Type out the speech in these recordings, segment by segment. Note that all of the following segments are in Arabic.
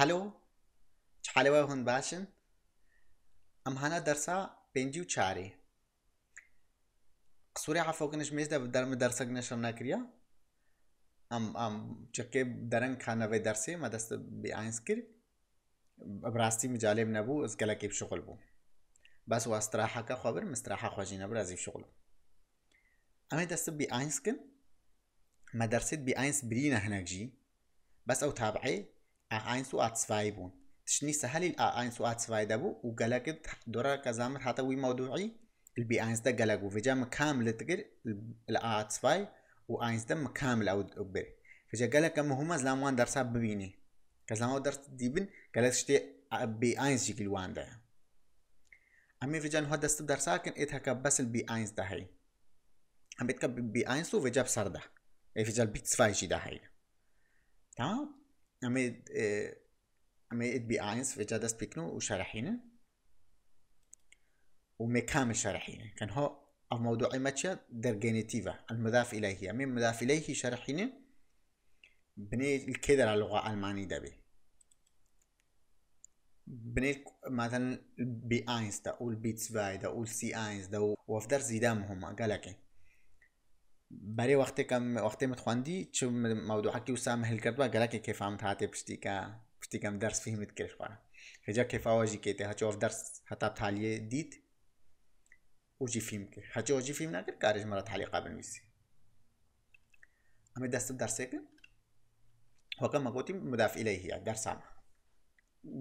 Hallo, Chaleva Hundbashin. Amhana Darsa Penju Chari. قصوري عفوا كنش ميز در می درسك نشر نكريا ام ام چکه درن خانه و درسه ما دست بی آینس کر براستی مجالب نبو از گلا کیب شغل بو بس و استراحه که خبر مستراحه خواجی نبر از شغل اما دست بی آینس کن ما درسید بی آینس بری نهنک جی بس او تابعه A1 و A2 بون تشني سهل ال A1 و A2 دابو و وقالك دورا كزامر حتى وي موضوعي ال B1 دا قالك فجا مكامل تقر ال A2 و A1 دا مكامل أو دقبر فجا قالك مهما زلاموان درسا ببيني كزلامو درس ديبن قالك شتي B1 جيكي الوان دا امي فجا نهو دست درسا كن اتهكا بس ال B1 دا هي امي بتكب B1 و فجا بسر دا اي فجا ال B2 جي دا هي تمام امي امي بي اينس فجا دست بيكنو وشرحينه. ومكامل شرحينه. كان هو الموضوع ماتشا در جينيتيفا. المضاف إليه. من مضاف إليه شرحينه بني الكدر على اللغة الألمانية دبي. بني مثلا بي اينس دا أو البيتس فاي دا أو السي اينس دا وفدر زيدام هم قالك برای وقتی کم وقتی متخوندی چون موضوع که وسام هل کرد و گله که کیف هم تاته پشتی که پشتی کم درس فهمید کرد خواه هجا کیف آواجی که ته هچو درس حتی تالیه دید اوجی فیلم کرد؟ هچو اوجی فیلم نکرد؟ کارش مرا تالی قابل میسی اما دست درس کرد وقت ما گوتیم مدافع الیه درس هم.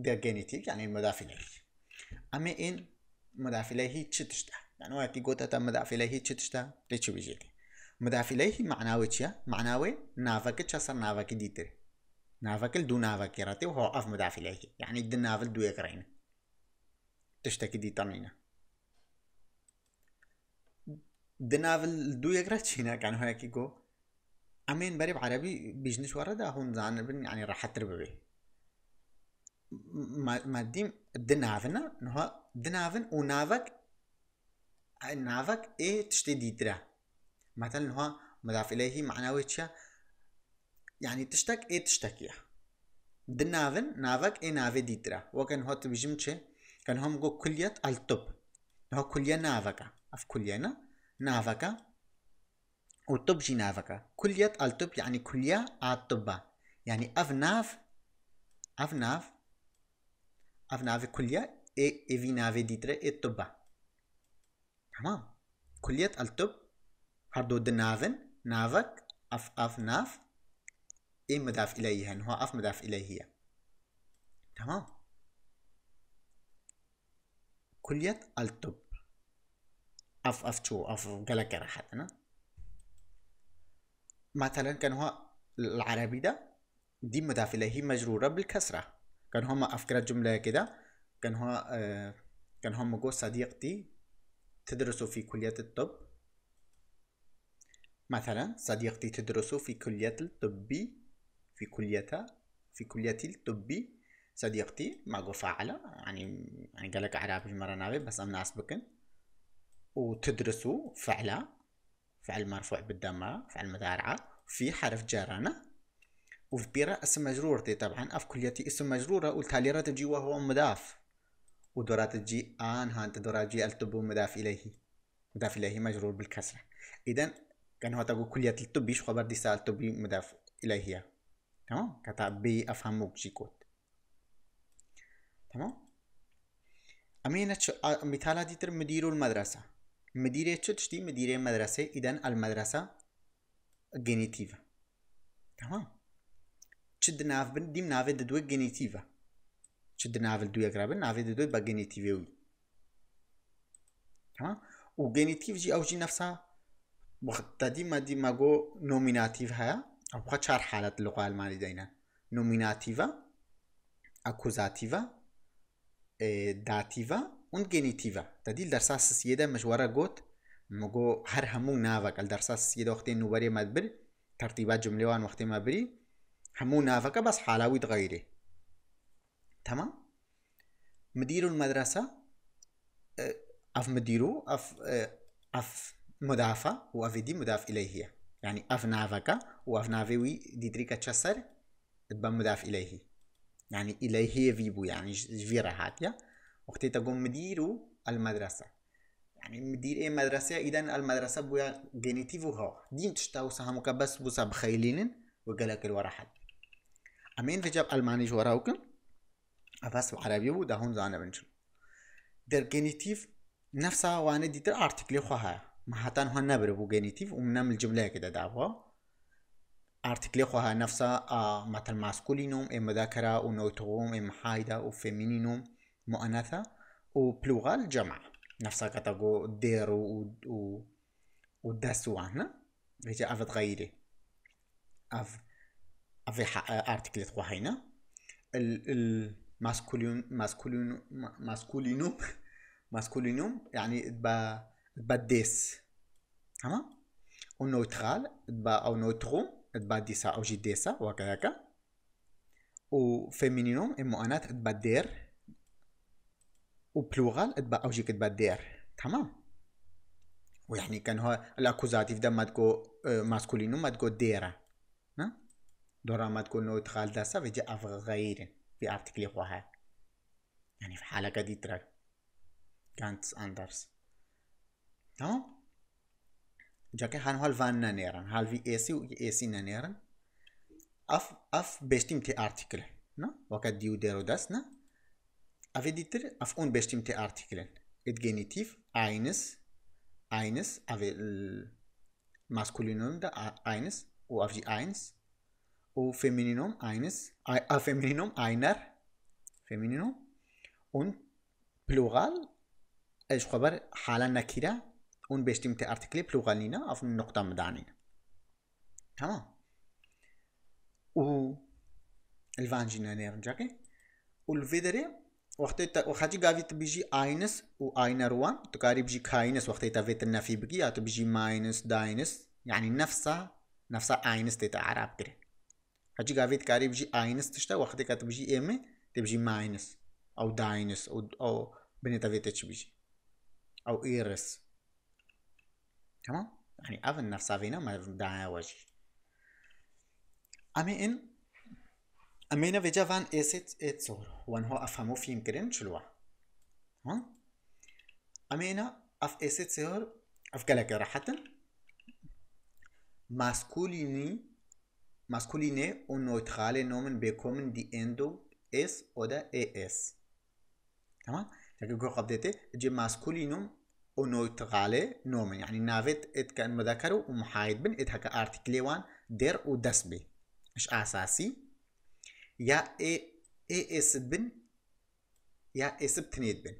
در گنیتیک یعنی مدافع الیه. اما این مدافع الیه چی تشته. یعنی وقتی گوتا تا مدافع الیه چی تشته ده چی بیجیده مضاف إليه معناه تشيا معناه نافك تشسر نافك ديتر. نافك دو نافك يراتي وهو أف مضاف إليه يعني دو نافل دو يقرين تشتكي دي تمينه دنافل دو يقرا تشينا كان هيك يقول أمين بري بعربي بيجنش وردا هون زان بن يعني راح تربي ما ما ديم دنافنا نها دنافن ونافك نافك إيه تشتي ديترا. مثلا هو مضاف إليه معناوي تشا يعني تشتك إيه تشتكي. دنافن نافك إيه نافي ديترا. وكان هو تبجمتش كان هم جو كلية الطب هو كلية نافكا أف كلية نافكا وطب جي نافكا كلية الطب يعني كلية الطب يعني أف ناف أف ناف أف ناف كلية اي ايفي نافي ديتر اي الطب تمام؟ كلية الطب هردو دنافن نافك اف اف ناف اي مضاف اليه هو اف مضاف اليه تمام. كلية الطب. اف اف شو اف قلق حتى مثلا كان هو العربي ده دي مضاف اليه مجرورة بالكسرة. كان هم افكار جملة كده كان هو آه كان هم جو صديقتي تدرس في كلية الطب. مثلا صديقتي تدرس في كلية الطب في كلية في كلية الطب. صديقتي ما جو فاعلة يعني يعني قال لك عربي مرة نابي بس أنا أسبقن وتدرسوا فعلا فعل مرفوع بالدمة فعل مضارعة في حرف جارنا وفي بيرة اسم مجرورتي طبعا أف كليتي اسم مجرورة قلت لي تجي وهو مضاف. ودورات تجي آن هانت دورات تجي التب مضاف إليه. مضاف إليه مجرور بالكسرة. اذا كان هو كلية الطب شو خبر دي سال طبي مضاف اليه تمام؟ كتاب بي افهموك جي كود. تمام؟ أمينة مثال دي مدير المدرسة. مديرية تشتي مديرية مدرسة إذن المدرسة جينيتيفا تمام؟ تشد ناف بن ديم نافي ددوي جينيتيفا تشد ناف دو يقرب نافي ددوي با جينيتيفيوي تمام؟ وجينيتيف جي أو جي نفسها وقت دي ما دي ما جو نوميناتيف هيا أو بخا شار حالات اللغة الألمانية دينا نوميناتيفا أكوزاتيفا داتيفا und Genitiva. Dil dar sas jeda مجوره قوت مگو هر همون نافك الدرس سيدا وقتين نوبري مدبر ترتيبات جملة وان وقتين ما بري همون نافك بس حالاوي تغيري تمام؟ مدير المدرسة اف مديرو اف اف مضافة واف دي مضاف إليه. يعني اف نافك واف نافيوي دي دريكا تشسر تبقى مضاف إليه. يعني إلى هيفي بو يعني جفيرة هاتيا وقتي تقوم مديرو المدرسة. يعني مدير إيه مدرسة إذا المدرسة بويا جينيتيف هو. دين تشتاو سهمك بس بوسا بخيلين وقالك الورا حد. أمين في جاب ألماني جوراوكم أفاس بعربي بو ده هون زانا بنشل در جينيتيف نفسها وأنا ديتر ارتكلي خوها ما هتان هو نبر بو جينيتيف ومنام الجملة كده دعوة. ارتكلي خوها نفسها آه مثل ماسكولينوم ام ذكرى ونوتروم ام حايدة وفيمينينوم مؤنثة وبلوغال جمع. نفسها كتاقو دير و و وداسو هنا هيجي افت غيري. أف افي ارتكلي خوهينا ال ال ماسكولين ماسكولين ماسكولينوم ماسكولينوم يعني تبا تبا ديس تمام؟ ونوترال تبا أو نوترو تبا ديسا أو جي ديسا وكذاك وفيمينينوم المؤنث تبا دير. وبلوغال تبا أو جي تبا دير تمام؟ ويعني كان هو الأكوزاتيف ده ما تكو ماسكولينوم ما تكو ديرا دورا ما تكون نوترال داسا في جي اف غير في ارتكلي خوها يعني في حالة دي ترى. ganz anders. Ja. Jakke han hal van naneren. Hal vi esi u esi naneren. Af af bestim te artikel. Na? Wakat diu dero das na? Ave ditir af un bestim te artikel. Et genitiv eines eines ave maskulinum da eines u af die eins u femininum eines a femininum einer femininum und plural ايش خبر حالا نكرة اون بيشتم تي ارتكلي بلوغالينا اف النقطة مدانينا تمام. و الفانجينا نيرنجاكي والفيدري وقت وخاجي قافي تبيجي اينس و اينروان تقاري بيجي كاينس وقت تافيت النفي بقي يا تبيجي ماينس داينس يعني نفسها نفسها اينس تيتا عرب كده هاجي قافي تقاري بيجي اينس تشتا وقت تبيجي ايمي تبيجي ماينس أو داينس أو أو بني تافيت بيجي أو ايرس تمام؟ يعني افن نفسها فينا ما دعنا وجه. امي ان امينا فيجا فان اسيت اتسور وان هو أفهمو فيم كرين شلوا ها؟ امينا أف اسيت سور أف قالك راحة ماسكوليني ماسكوليني و نوترالي نومن بيكومن دي إندو إس oder es تمام؟ لكن جو قبضتي جي ماسكولينوم ونوترالي نوم يعني نافت ات كان مذكر ومحايد بن ات هكا ارتكليوان دير ودسبي. إش أساسي؟ يا إي إي إس بن يا إس بتنيد بن.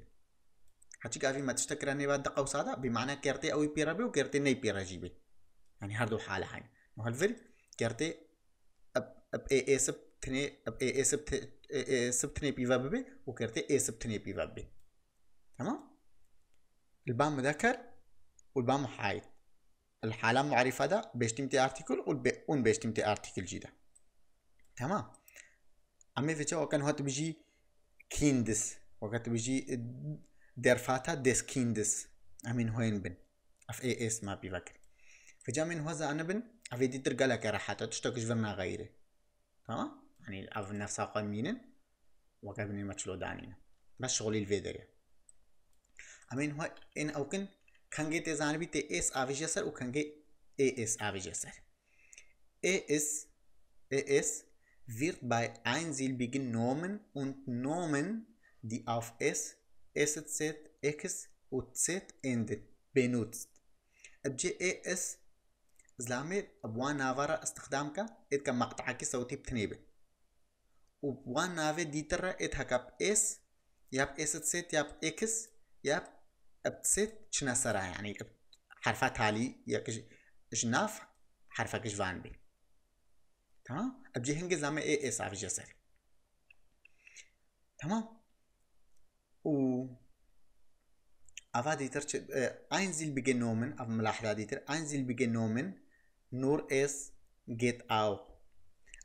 هاتي قافي ما تشتكرني بعد دقة وصادة بمعنى كيرتي أو بيرابي وكيرتي ني بيراجيبي يعني هردو حالة هاي. وهالفر كيرتي أب أب إي إس بتني أب إي إس بتني بيفابي وكيرتي إي إس بتني بيفابي تمام؟ البام مذكر والبام محايد الحالة معرفة ده بيشتمتي ارتيكل والبون بيشتمتي ارتيكل جيدا تمام؟ أما في وكان هو بيجي كيندس. وقت بيجي درفاتا ديس كيندس. أمين هوين بن. أف اي إس ما بيفكر. فجا من هو أنا بن. أفي دي ترقلك راحتا تشتكش فرنا غيره. تمام؟ يعني أف نفسها قمينن وقت بني ماتشلو دانين بس شغلي الفيديو همین هو این اوکن kange te zani bi te es avgesser och kange es avgesser. es es wird bei einsilbigen Nomen und Nomen, die auf s, sz, x und z endet, benutzt. ابجي اي اس زلامي ابوان نافارا استخدامك ات كم مقطعك صوتي بتنيبه وبوان نافي ديتر ات هكاب اس ياب اس تسيت ياب إكس ياب ابتسيت شنا سرا يعني حرفات تالي يك جناف حرفك جوان بي. تمام؟ ابجي هنجي زعما إي اس عارف جسر. تمام؟ و افا ديتر einzil begenommen auf ملاحظة ديتر einzil begenommen nur es geht auch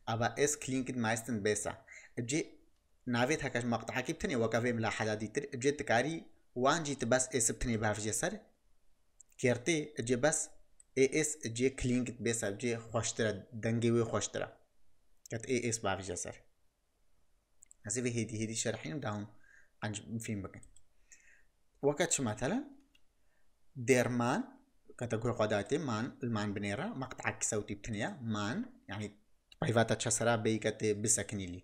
aber es klingt meistens besser ابجي نافيت هكاش مقطع كيبتني وكافي ملاحظة ديتر ابجي تكاري وان جيت بس اس بتني باف جسر كيرتي أجي بس اي اس أجي كلينك بس أجي خوشترا وي خوشترا كت اي اس باف جسر في هيدي هيدي شرحين داون عن فين بكن وقت شو مثلا ديرمان كاتيجوري قداتي مان المان بنيرا مقطع صوتي بتنيا مان يعني بايفاتا تشسرا بيكت بسكنيلي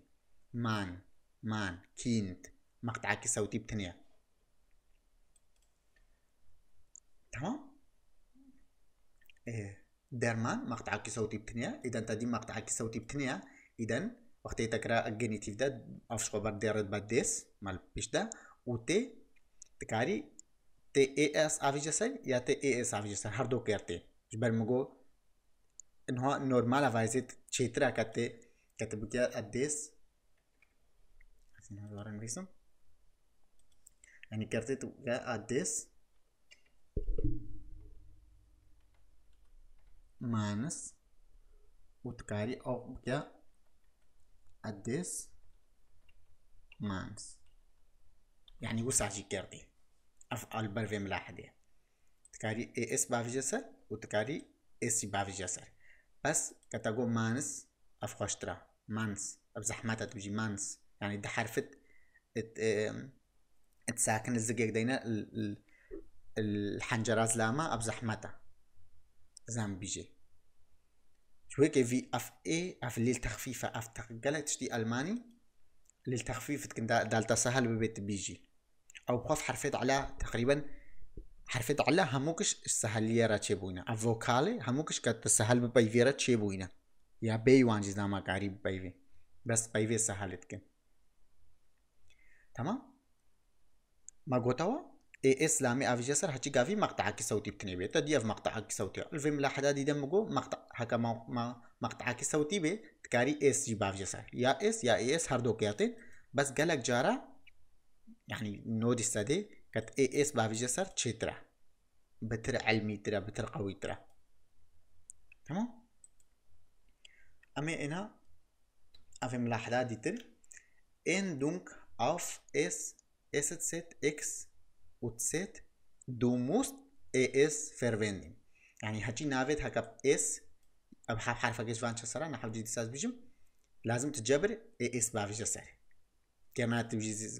مان مان كينت مقطع صوتي بتنيا تمام؟ إيه ديرمان مقطعك صوتي بتنيا إذا أنت دي مقطعك صوتي بتنيا إذا وقت تكرا الجينيتيف ده أفش قبر ديرت بديس مال بيش ده و تي تكاري تي اي اس افيجسر يا تي اي اس افيجسر هر هردو كيرتي جبل مجو انها نورمال افايزت تشيترا كاتي كاتبك يا اديس هذين هذول نريسم يعني كرتي تبقى اديس minus would carry off the at this minus يعني وسع جي كاردي اف البر في ملاحدة. تكاري اي اس بافي جسر وتكاري اي سي بافي جسر. بس كتاغو مانس اف خوشترا مانس زحمات تجي مانس يعني ده حرفت ات آه اتساكن الزجاج دينا ال ال اف زحمتا زام بيجي. شوي كي في أف اي أف ليل تخفيفة أف تقلق تشتي ألماني للتخفيف تكن دالتا سهل ببيت بيجي. أو بخوف حرفيت على تقريبا حرفيت على هموكش السهلية تشيبوينا افوكالي هموكش كت السهل ببايفيرا تشيبوينا يا بي وانجي زاما قريب بايفي بس بايفي سهلتكن تمام؟ ما قوتوا إسلامي افي جسر هاتي قافي مقطع كي صوتي بتني بي تدي في مقطع كي صوتي. الفيلم لا حدا دي دمغو مقطع هكا ما مقطع كي صوتي بي تكاري إس جي باف جسر يا إس يا إي إس هر دو كياتين بس قالك جارا يعني نود استدي كت إي إس بافي جسر تشيترا بتر علمي ترى بتر قوي ترى تمام؟ اما هنا افي ملاحظة ديتر إن دونك auf es es set x z du musst es verwenden يعني هجي نافت هكا اس ابحث حرف إيش فان شسرا نحاول جدي ساز بيجم لازم تجبر اس بافي جسر كانت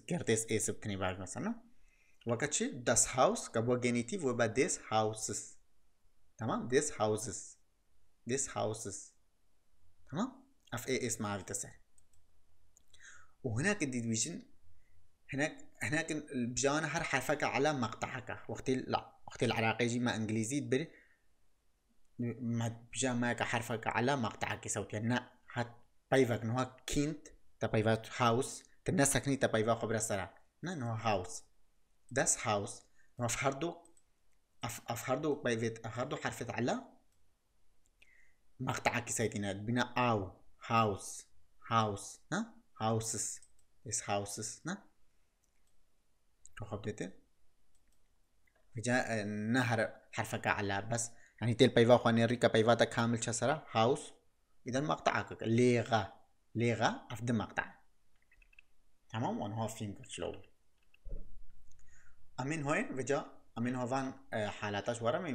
كارتيس ايس بكني بعد مثلا وقتشي das Haus كابوا جينيتيف وبا this houses تمام this houses this houses تمام اف اي اس مع تسع وهناك الديفيجن هناك هناك بجانا هر حرفك على مقطعك. وقت لا وقت العراقي يجي ما انجليزي تبري ما بجا ما حرفك على مقطعك صوتي نا هات بايفك نوها كينت تبايفات هاوس الناس ساكنين تبايفا خبرة سرا نا نو هاوس. داس هاوس. نو افهردو افهردو بايفيت افهردو حرفت على مقطع كيسايتنا بنا آو هاوس. هاوس نا هاوسز اس هاوسز نا تو خبرته فجاء نهر حرفك على بس يعني تيل بايفا خواني ريكا بايفاتا كامل شسرا هاوس. اذا مقطعك ليغا. ليغا أفد مقطع. تمام؟ وأنا هو فينجر شلو أمين هوين وجا أمين هوفان حالاتاش ورا مي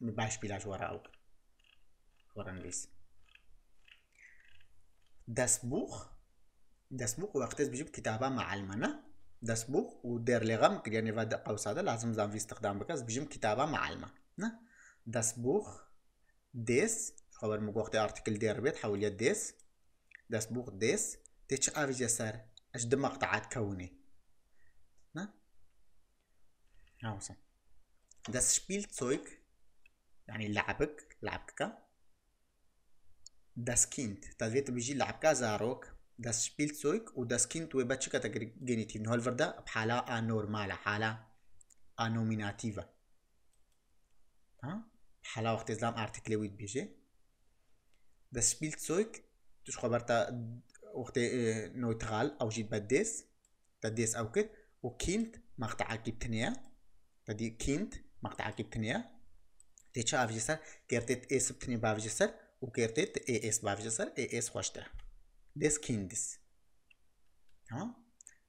مي باش بيلاش ورا أو ورا Buch das Buch وقتها بيجيب كتابة معلمة das Buch ودير لي غم يعني فاد قوس هذا لازم زام في استخدام بكاس بيجيب كتابة معلمة das Buch des خبر مقو وقت ارتكل دير بيت حول يد das Buch des تيتش افي جسر أش دم مقطعات كوني. نا؟ هاوسا das Spielzeug يعني لعبك لعبك das Kind das wird بيجي لعبك زاروك. Das Spielzeug و das Kind ويبتش كاتجينيتيف نهو الفردا بحالة آنورمالة حالة انوميناتيفا ها؟ بحالة وقت ازلام ارتكلي ويد بيجي das Spielzeug تش خبرتا وقت نوترال أو جيت بديس تديس أو كت وكينت مقطع كيبتنيا تدي كينت مقطع كيبتنيا تيتشا افجسر كيرتيت اس بتني بافجسر وكيرتيت اي اس بافجسر اي اس خوشتر ديس كيندس تمام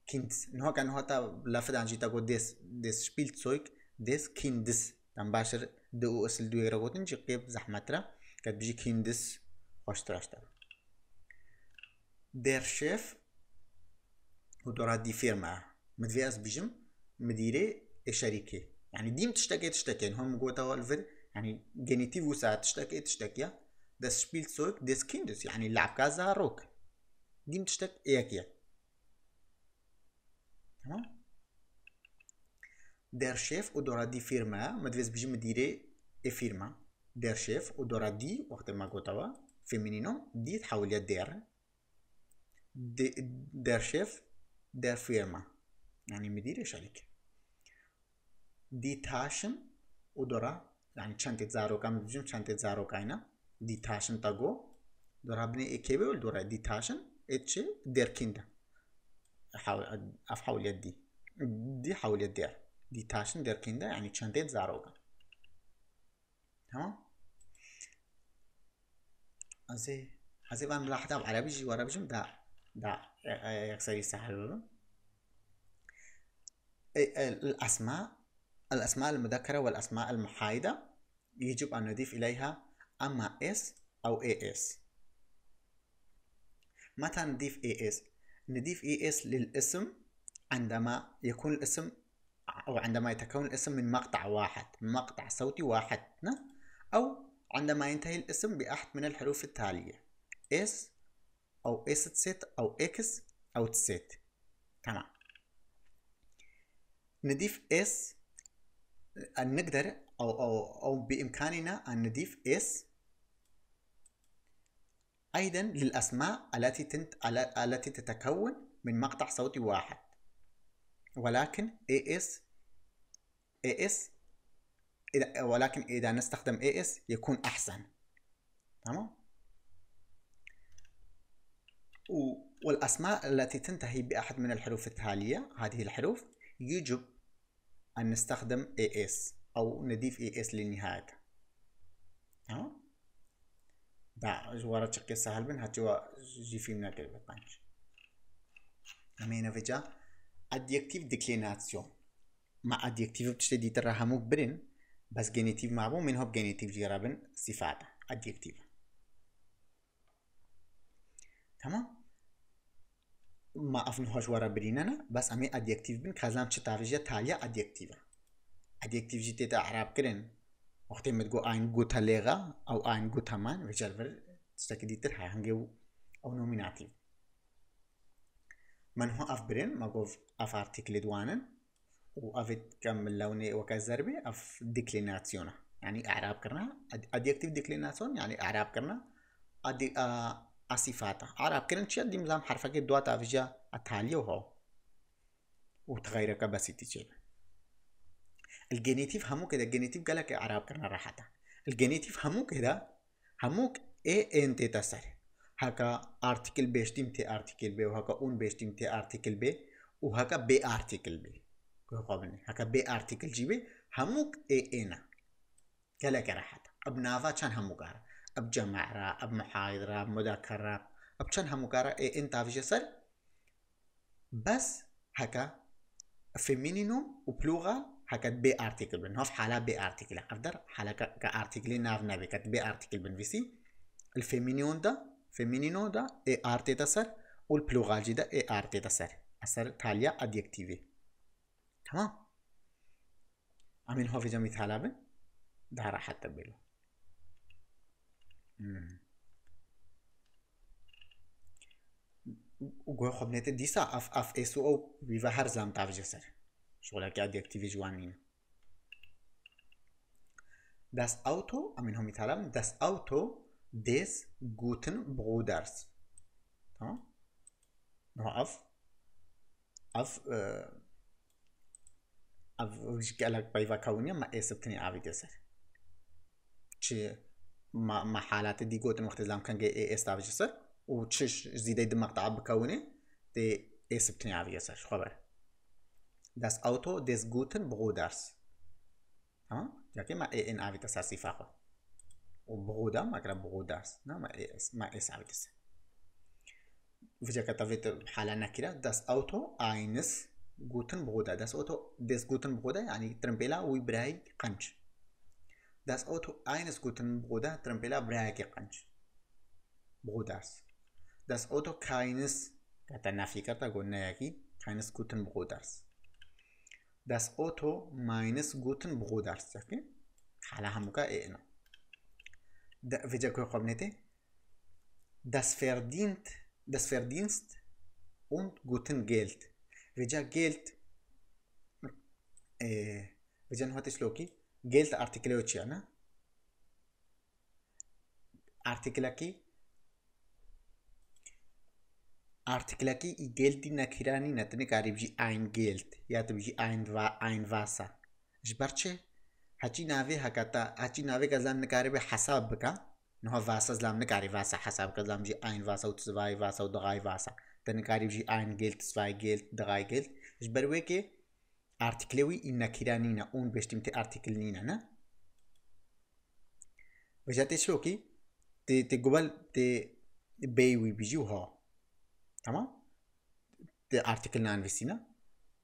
كيندس نهو كان هو لافد عن جيتا ديس ديس سبيلتزويك ديس كيندس تنباشر دو اسل دو يرغوتن جي قيب زحمترا كتبجي كيندس خوشتر اشتر Der Chef ودورات دي فيرما مدفياس بيجم مديري شركة يعني ديم تشتكي تشتكي هم قوة الفر يعني جينيتيف وساعة تشتكي تشتكي das Spielzeug des Kindes يعني اللعب كذا روك ديم تشتك إياكيا تمام؟ der Chef oder die Firma مدفيس بيجي مديري إي فيرما. der Chef oder die وقت ما قوتوا فيمينينو دي تحول يا der der Chef der Firma يعني مدير الشركة دي تاشن ودورا يعني شنطة زاروكا مدجم شنطة زاروكا هنا دي تاشن تاغو دورا بني اكيبل دورا دي تاشن اتش دير كيندا حاول افحول يدي. دي حول يدير دي تاشن دير كيندا يعني شنطة زاروكا تمام؟ أزي أزي بان ملاحظة بعربي جي ورا بجم دا دا يكسر يسهل الأسماء الأسماء المذكرة والأسماء المحايدة يجب أن نضيف إليها أما s أو es. متى نضيف es نضيف es للاسم عندما يكون الاسم أو عندما يتكون الاسم من مقطع واحد مقطع صوتي واحد أو عندما ينتهي الاسم بأحد من الحروف التالية. s أو Eszett أو x أو تسيت. تمام. نضيف s نقدر أو أو أو بإمكاننا أن نضيف s أيضا للأسماء التي تنت... التي تتكون من مقطع صوتي واحد. ولكن es es إذا ولكن إذا نستخدم es يكون أحسن. تمام؟ والأسماء التي تنتهي بأحد من الحروف التالية هذه الحروف يجب أن نستخدم AS أو نضيف AS للنهاية. تمام؟ دا جوارا تشكي سهل بن هاتوا جي في من الكلمة بانش أمينا فيجا adjective declination مع adjective بتشتدي ترى همو برن بس جينيتيف معبو من هو جينيتيف جرابن صفات adjective تمام ما افنهوش ورا بريننا بس امي اديكتيف بن كازام تشتافيجا تاليا اديكتيفا اديكتيف جي تتا اعراب كرن وقت ما تقول اين جوتا ليغا أو اين جوتا مان ريجالفر تستكدي ترها هنجو أو نوميناتيف من هو أف برين؟ ما قوف أف أرتيكل دوانن وافت كم لوني وكزربي أف ديكليناتيونا. يعني إعراب كرنا أديكتيف ديكليناسيون يعني إعراب كرنا آه أصفاتا. عرب كرن تشيل دي مزام حرفك دوا تافجا أتاليو هو وتغيرك بس تيجي الجينيتيف همو كده الجينيتيف قالك عرب كرنا راحتا الجينيتيف همو كده هموك اي ان تي تسر هكا ارتكل بيشتيم تي ارتكل بي وهكا أون بيشتيم تي ارتكل بي وهكا بي ارتكل بي قابلني؟ هكا بي ارتكل جي بي هموك اي أنا قالك راحتا ابنافا كان همو قارا أب جمع را أب محايد أب مذكر را. أب چند همو کارا ای انت افجه سر. بس هكا فيمينينو وبلوغا هكا بي ارتيكل بن هوف حالا بي ارتيكل افدر حالا كارتيكل ناف نبي كت بي ارتيكل بن فيسي الفيمينيون دا فيمينينو دا اي ارتي تسر والبلوغال جي دا اي ارتي تسر. اثر تاليا اديكتيفي تمام؟ أمين هو في جميع ثالابن دارا حتى بلو وگوه خب نت دیسا اف أف إسو أو ویوا هر زم تاوجه Solar de Activision One. Das Auto, همین هم میتعلم das Auto des guten Bruders. تمام؟ نه اف اف اف وش قالك بايفا كونيا ما اسبتني افي دسر. چه ما ما حالات دي گوتن وقت کنگه؟ كان اي اس تاوجسر و چش زيده دماغ تعب كوني دي اسبتني افي دسر خبر. Das Auto des guten Bruders تمام جاكي ما اي ان عافية تسار صفاقه وبرودا ما كلا برودرز نا ما اي اس ما اس عافية تسار وفجأة كتبت حالة نكرة das Auto eines guten Bruder das Auto des guten Bruder يعني ترمبيلا ويبراي قنش Das Auto eines guten Bruders trampela brake qanch. Bruders. Das Auto keines kata nafi kata قلنا أكيد keines guten Bruders. Das Auto meines guten Bruders. Okay? حالها همكا إيه انو فيجا كوي قبنتي das verdient das Verdienst und guten Geld فيجا Geld إيه فيجا نهوتي شلوكي Geld artiklaki i gelti na kirani na tani karibji ein geld yatibji ein va ein vasa jbarche hachi nave hakata hachi nave kazam na karibe hasab ka no vasa zlam na kari vasa hasab kazam ji ein vasa ut zvai vasa ut dgai vasa tani karibji ein geld zvai geld dgai geld jbarwe ke artiklewi in na kirani na un bestimte artikel nina na vejate shoki te te global te beiwi biju ha تمام تي ارتكل نان فيسينا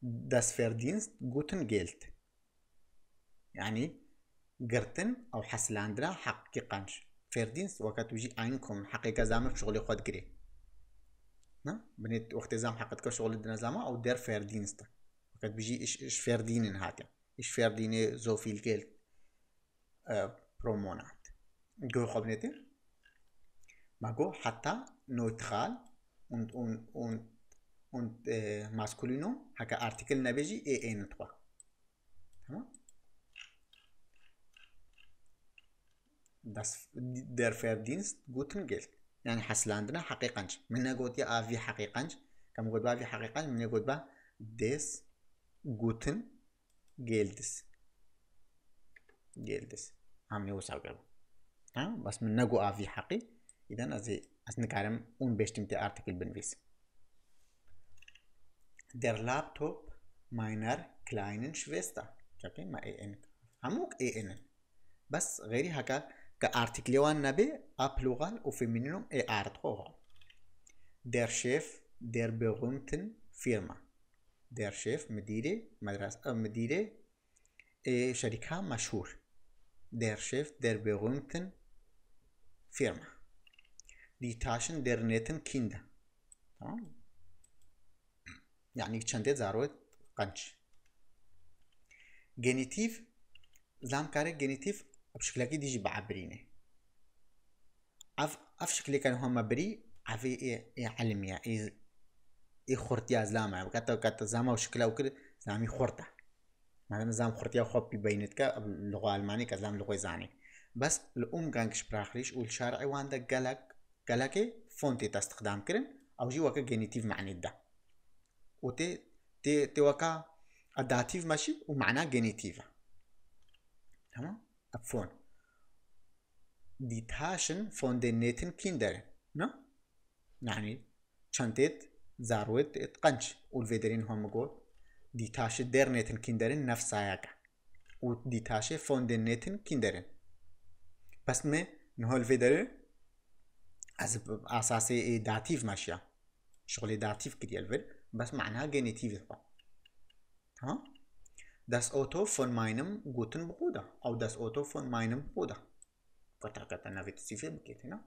das Verdienst guten Geld. يعني قرتن أو حسلاندنا حقي قنش فيردينس وقت وجي عينكم حقيقة زامة في شغلي خود قري نا بنيت وقت زام حقتك شغل دنا زامة أو دير فيردينس تا وقت بيجي إيش إيش فيردينن هاتيا إيش فيرديني زو في الجيل آه برومونات جو ما جو حتى نوترال und und und und äh, masculino هكا ارتكل نبيجي اي ان 3 تمام das der Verdienst guten Geld. يعني حسلاندنا حقيقة من قلت يا افي حقيقة كم قلت بافي حقيقة من قلت با des guten Geldes Geldes عم وسع قلب ها بس من نقو افي حقي اذا ازي اسنكارم un bestimmte Artikel benwies der Laptop meiner kleinen Schwester okay ما اي ان هموك اي ان بس غيري هكا كارتيكليوان نبي ابلوغال وفيمينينوم اي ارتقوها der Chef der berühmten Firma der Chef مديري مدرسة مديري إيه شركة مشهور der Chef der berühmten Firma der netten Kinder تمام يعني چندت زاروت قنش جينيتيف زام كاري جينيتيف بشكل أكيد يجي بعبرينه اف اف شكل كان هم بري عفي إيه علمي إيه إيه خورتيا زلامة كتا كتا زاما وشكلها وكده زامي خورتا مثلا زام خورتيا خوب بينتك اللغة الألمانية كزلام لغة زاني بس الأم كان كشبراخريش والشارع واندا قالك قالك فونتي تستخدام كرن أو جي وكا جينيتيف معني دا. وتي تي تي وكا أداتيف ماشي ومعناه جينيتيف. تمام؟ abfuhren. Die Taschen von den netten Kindern ne? يعني شنطة زاروت تقنش والفيدرين هم قول die Tasche der netten Kinder نفسها يقع و die Tasche von den netten Kindern بس ما نهو الفيدرين. از اساسي داتيف ماشية شغل داتيف كده الفيد بس معناها جينيتيف تمام Das Auto von meinem guten Bruder. Auch das Auto von meinem Bruder. kata na vitisifil بكيت هنا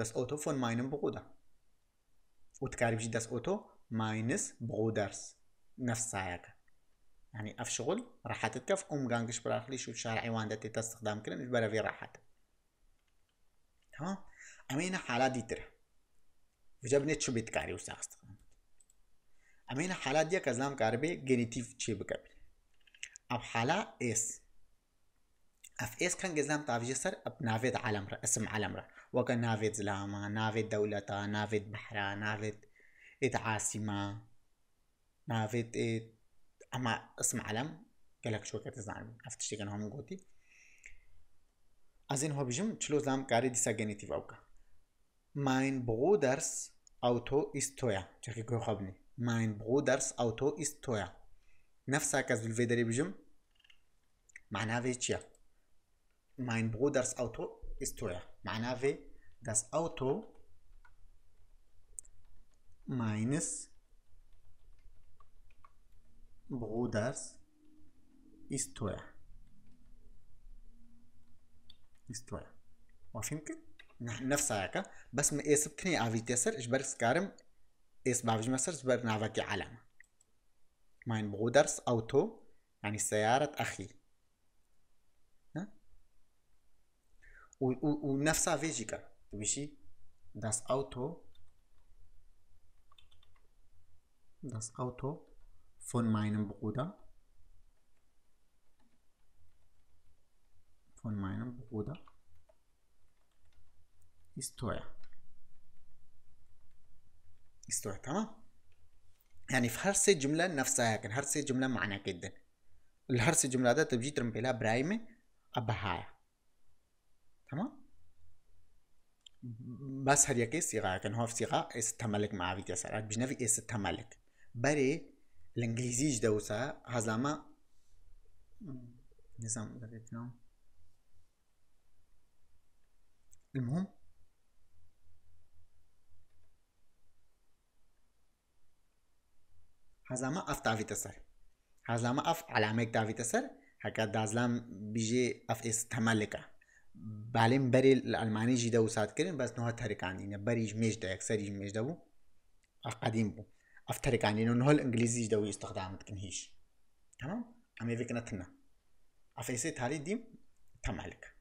Das Auto von meinem Bruder. وتكارب جي das Auto meines Bruders. نفس سايقة يعني اف شغل راحت تكف ام قانقش براخلي شو شارعي وان دتي تستخدام كرن البرا في راحت تمام امينا حالات دي ترى. وجبني شو بيتكاري وساخ امينا حالات دي كزلام كاربي جينيتيف شي بكابل أب حالا اس أف اس كان جزام تعرف جسر؟ أب نافيد علم را اسم علم را وكا نافيد زلاما نافيد دولتا نافيد بحرا نافيد ات عاصمة نافيد ات أما اسم علم قالك شو كتزعم عرفت شتي كان هم قوتي؟ أزين هو بيجم تشلو زام كاري ديسا جينيتيف اوكا mein Bruders Auto ist teuer. تحكي كو خبني. Mein Bruders Auto ist teuer. نفسها كز الفيدري بجم معناها في تشيا mein Bruders Auto ist teuer معناها في das Auto meines Bruders ist teuer ist teuer وفهمك نفسها هكا. بس ما اسب كني أفي تسر اجبر سكارم؟ اس بافج مسر زبر نافكي علامة ماين بغودرس أوتو يعني سيارة أخي. ونفسها فيجيكا بشي das Auto das Auto von meinem Bruder von meinem Bruder ist teuer تمام؟ يعني في هرسي جملة نفسها لكن هرسي جملة معنى جدا. الهرسي جملة ده تبجي ترمبي لها برايمة أبهايا تمام؟ بس هر یکی سیغه کن هاف سیغه استملك مع فيديا سرعت بجنبي استملك بري الإنجليزي جدوسا هزاما نظام. المهم هزاما اف دافي تسر هزاما اف علامك دافي تسر هكا دازلام بيجي اف استملكه بعدين بري الالماني جي دو سات كرين بس نوها تهرك عندنا بري جميش دا أكثر جميش دو. قديم بو. افترك عندنا نوها الانجليزي جي دو استخدامت كنهيش تمام؟ امي فيك نتنا افيسي تاري ديم تمالك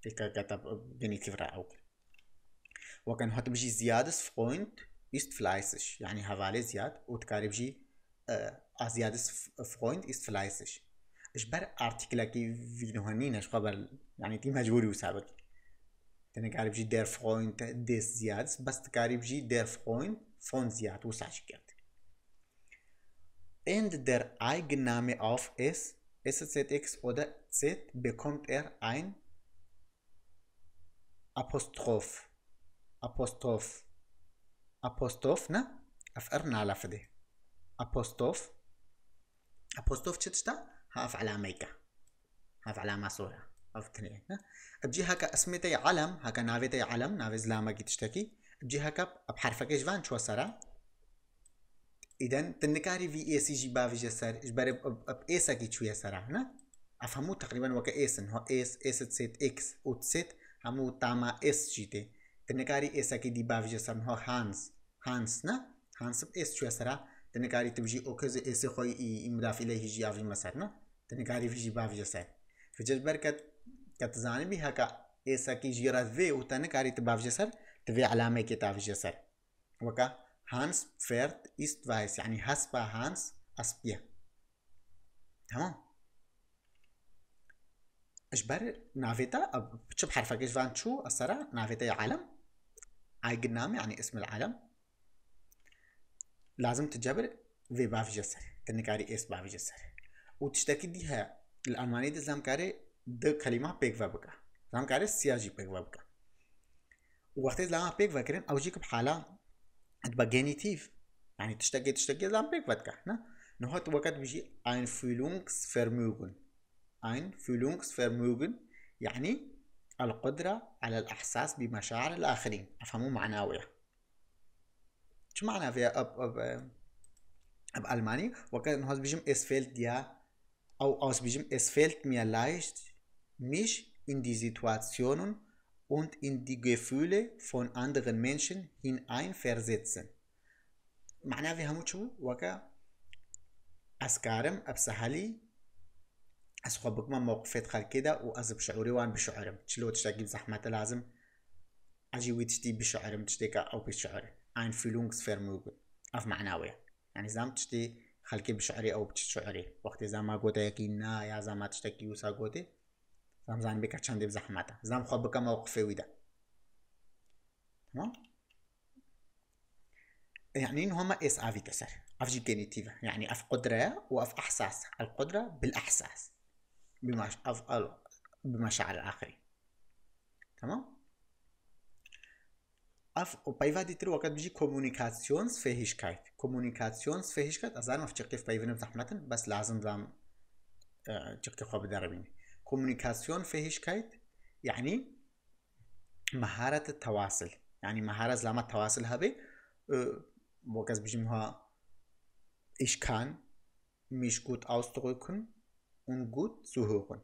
فيك كتب جنيتيف را أو وكان هات بجي زيادة فرويند ist fleißig يعني هفالي زياد وتكاري بجي آه زيادة فرويند ist fleißig اجبر ارتكلاكي فينوهنينش خبر يعني تي مجبوري وسابك تنك عارف جي دير فروينت ديس زياد بس تكارب جي دير فروينت فون زياد وسعش كرت and der Eigenname auf S SZX oder Z bekommt er ein Apostroph Apostroph Apostroph ne أفقرنا على فدي Apostroph Apostroph تشتا هاف علاميكا هاف علامة صورة. أفتني بجي هكا اسمتي علم هكا نافيتي علم نافي زلاما كي تشتكي بجي هكا بحرفك جوان شو سرا؟ إذا تنكاري في إي سي جي بافي جسر إجباري ب إيسا كي شوية سرا نا أفهمو تقريبا وكا إيسن هو إيس إيس تسيت إكس أو تسيت همو تاما إس جيتي تنكاري إيسا كي دي بافي جسر هو هانس. هانس نا؟ هانس ب إيس شوية سرا. تنكاري تبجي أوكز إيس خوي مضاف إليه جي أفي مسرنا تنكاري في جي بافي جسر فجد بركت كتزاني بي هكا إيسا كي جيرات في وتنكاري تباف جسر تبي علامة كتاف جسر وكا هانس فيرت إست فايس يعني هسبا هانس أسبيا تمام. اجبر نافيتا بتشب حرفك إيش فان شو الصراحة نافيتا علم. ايجن يعني اسم العلم لازم تجبر في باف جسر تنكاري اس باف جسر وتشتكي ديها الألماني دي زمكاري د كلمة بيك بكا زمكاري سياجي بيك بكا وقت لما بيك فكرين أو جيك بحالة تبقى جينيتيف يعني تشتكي تشتكي زم بيك بكا نا نهات وقت بيجي ein Fühlungsvermögen ein Fühlungsvermögen يعني القدرة على الإحساس بمشاعر الآخرين أفهموا معناوية شو معنى فيها أب أب بألماني وكان هاز بيجم es fällt dir auch aus بيجم es fällt mir leicht mich in die Situationen und in die Gefühle von anderen Menschen hineinversetzen معناه فيها موشو وكا أسكارم أبسهلي أسخو بكما موقفات خال كده وأزب شعوري وأن بشعرم. تشلو تشتاقي بزحمة لازم؟ أجي ويتشتي بشعرم تشتيكا أو بشعرم Einfühlungsvermögen auf معنوية يعني زام تشتي خلقي بشعري أو بشعري وقت زام قوتي يكينا يا زام تشتكي وسا قوتي زام زان بك چند بزحمته. زام خو بك موقفي ويدا تمام؟ يعني إن هما إس آفي تسر. أف جينيتيفا يعني أف قدرة وأف إحساس. القدرة بالإحساس. بمش... أف... بمشاعر الآخرين تمام؟ ديتر وقت بيجي Kommunikationsfähigkeit Kommunikationsfähigkeit أزار مفتش كيف بيفنم زحمة بس لازم زام تشكي خو بدربين Kommunikationsfähigkeit يعني مهارة التواصل يعني مهارة زلامة التواصل هذه وقت بيجي مها ich kann mich gut ausdrücken und gut zuhören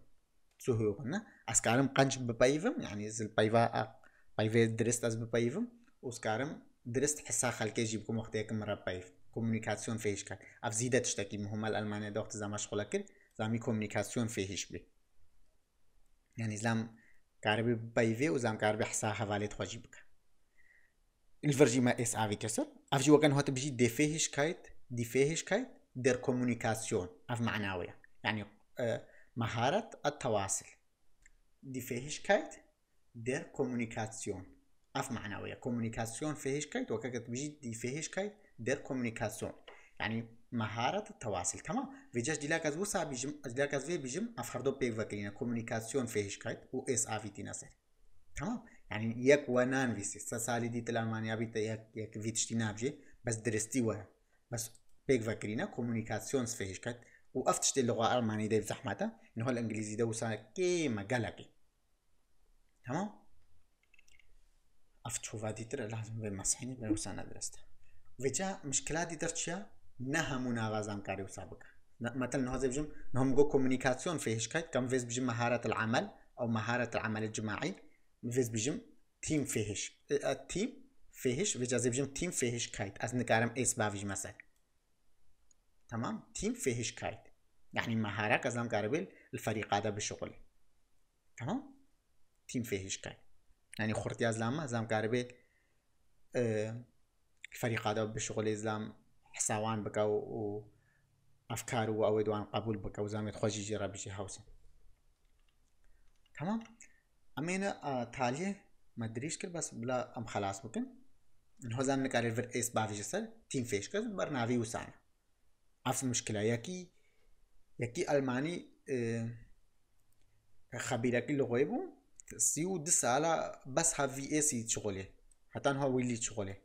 zuhören ne? أسكارم قنج ببيفم يعني زل بيفا بيفا درست أز ببيفم وسكارم درست حسا خلقي يجيبكم وقت هيك مربي كومونيكاسيون فيش كات اف زيدة تشتكي مهمة الألمانية دوقت زعما شغلة كر زعمي كومونيكاسيون فيهش بي يعني زعم كاربي بايفي وزعم كاربي حسا حوالي تخوجي بك الفرجي ما اس افي كسر افجي وكان هو تبجي دي فيهش كايت دي فيهش كايت در كومونيكاسيون اف معناوية يعني آه مهارة التواصل دي فيهش كايت در كومونيكاسيون اف معناوية كومونيكاسيون فيهش كايت وكاكت بيجي دي فيهش كايت در كومونيكاسيون يعني مهارة التواصل تمام. فيجاش ديلاك وسا بيجم ديلاك في بيجم افردو بيك فاكرين كومونيكاسيون فيهش كايت و اس افي تي نسر تمام. يعني يك ونان فيسي سالي دي تلالمانيا بيتا يك يك فيتشتي نابجي بس درستي وها بس بيك فاكرين كومونيكاسيون فيهش كايت وأفتشت اللغة الألمانية دي بزحمتها إنه الإنجليزي ده وسا كيما قلقي تمام. أفتشو فادي ترى لازم بين مسحيني بين وسانا درست وجا مشكلات دي درتشيا نها مناغازام كاري وسابقا مثلا هذا بجم نهم جو كومونيكاسيون فيه شكايت كم فيز بجم مهارة العمل أو مهارة العمل الجماعي فيز بجم تيم فيهش التيم فيهش فيجا زي بجم تيم فيهش كايت أز نكارم إيس بافيج مثلا تمام تيم فيهش كايت يعني مهارة كزام قاربل الفريق هذا بالشغل تمام تيم فيهش كايت يعني خورتي ازلام قاربل آه الفريق هذا بالشغل ازلام حساوان بكا و افكار و اويدوان قبول بكا وزام يتخوجي جرا بشي هاوسن تمام؟ امينا آه تالي ما ادريش كل بس بلا ام خلاص بكن هو زام نقاري الفر ايس بافي جسر تيم فيش كز برنافي وسانا عرف المشكلة يكي يكي ألماني آه خبيرة كي لغوي بو سيو دس على بس ها في اي سي شغله حتى هو ويلي شغله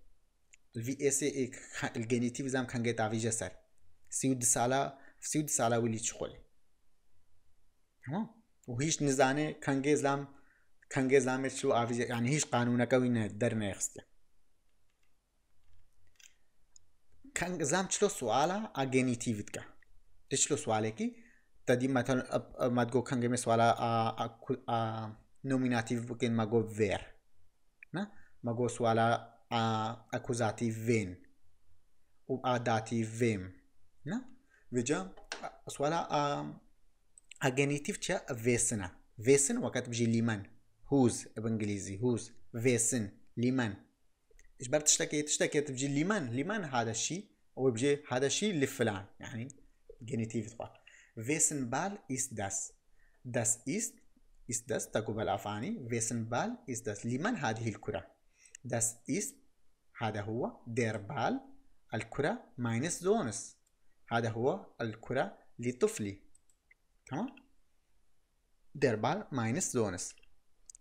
الفي اي سي الجينيتيف زام كان جيت افي جسر سيو دس على سيو دس على ويلي شغله تمام وهيش نزانه كان جيزلام كان جيزلام شو افي يعني هيش قانون كوي درنا يخستي كان زام تشلو سوالا اجينيتيف تكا تشلو سوالكي تدي مثلا ما تقول كان جيمي سوالا نوميناتيف بكين ما جو فير نا ما جو سوالا اكوزاتيف فين و اداتيف فيم نا فيجا سوالا اجينيتيف تشا فيسنا فيسن وقت بجي ليمان هوز بانجليزي هوز فيسن ليمان إيش بار تشتكي تشتكي تبجي ليمان ليمان هذا الشيء وبجي هذا الشيء لفلان يعني جينيتيف طبعا ويسن بال ist das. Das ist ist das تقوم الأفعاني ويسن بال ist das لمن هذه الكرة das ist هذا هو der بال الكرة minus زونس هذا هو الكرة لطفلي تمام der بال minus زونس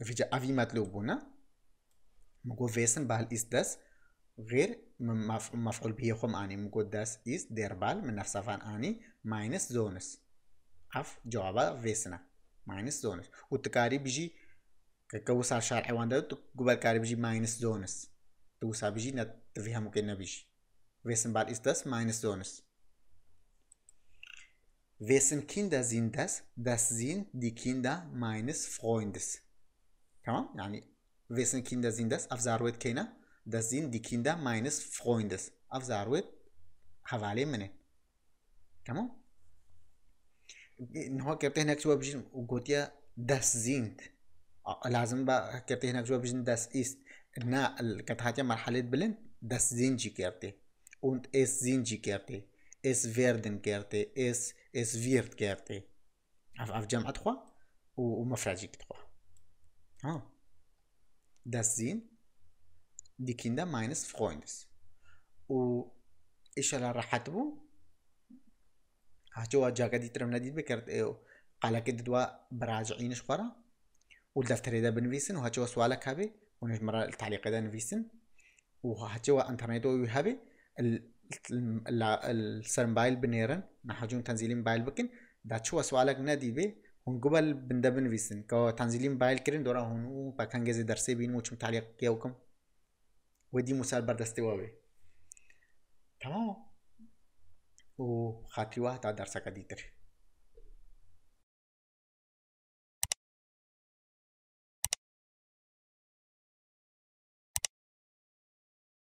في أفي مطلوب هنا مقول ويسن بال ist das غير مفعول به خم اني مقول داس is der بال من نفس اني minus زونس اف جوابا فيسنا minus زونس والتكاري بيجي كوسا شارع وان ده قبل كاري بيجي minus زونس توسا بيجي نتفهم ممكن نبيجي ويسن بال is das minus زونس Wessen Kinder sind das? Das sind die Kinder meines Freundes. تمام؟ يعني wessen Kinder sind das? auf Zarwet keiner? Das sind die Kinder meines Freundes. auf Zarwet حوالي منه. تمام؟ إن هو كابتن هناك شو بيجي وقوتيا das sind. لازم بقى كابتن هناك شو بيجي das ist. نا كانت مرحلة بلند das sind جي كابتن. und es sind جي كابتن. es werden كابتن. es es wird auf auf جمع تخوا ومفرد تخوا. ها. Das sind die Kinder meines Freundes. و إيش اللي راح هاتوا جا قد يترم نديد بكرت إيو قال كده دوا براجعين شقرا والدفتر ده بنفيسن وهاتوا سؤالك هبي ونش مرة التعليق ده نفيسن وهاتوا انترنت ويهبي السرمبايل بنيرن نحجون تنزيلين بايل بكن دا شو سؤالك ندي بي هون قبل بندبن فيسن كو تنزيلين بايل كرين دورا هون باكان جزي درسي بين موچم تعليق يوكم. ودي مسال بردستي وابي تمام؟ وخاتي واحد درسك ديتر